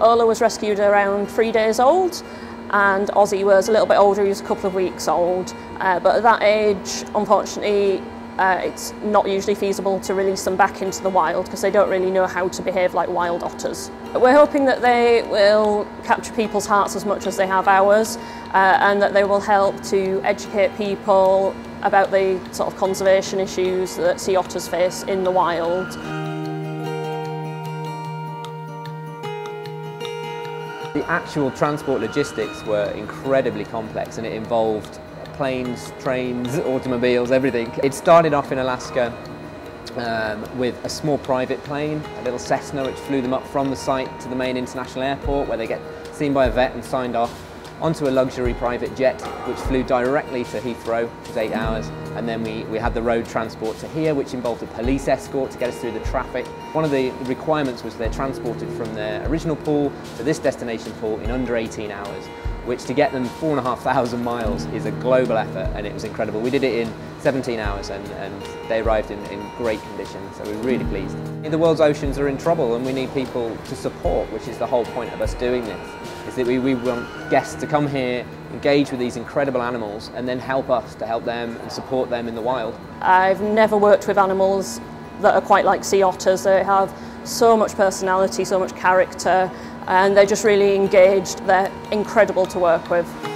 Ola was rescued around three days old and Ozzy was a little bit older, he was a couple of weeks old. Uh, but at that age, unfortunately, uh, it's not usually feasible to release them back into the wild because they don't really know how to behave like wild otters. We're hoping that they will capture people's hearts as much as they have ours uh, and that they will help to educate people about the sort of conservation issues that sea otters face in the wild. The actual transport logistics were incredibly complex and it involved planes, trains, automobiles, everything. It started off in Alaska um, with a small private plane, a little Cessna which flew them up from the site to the main international airport where they get seen by a vet and signed off onto a luxury private jet which flew directly to Heathrow, which was eight hours, and then we, we had the road transport to here which involved a police escort to get us through the traffic. One of the requirements was they're transported from their original pool to this destination pool in under 18 hours which to get them four and a half thousand miles is a global effort and it was incredible. We did it in 17 hours and, and they arrived in, in great condition, so we're really pleased. The world's oceans are in trouble and we need people to support, which is the whole point of us doing this, is that we, we want guests to come here, engage with these incredible animals and then help us to help them and support them in the wild. I've never worked with animals that are quite like sea otters. They have so much personality, so much character, and they're just really engaged. They're incredible to work with.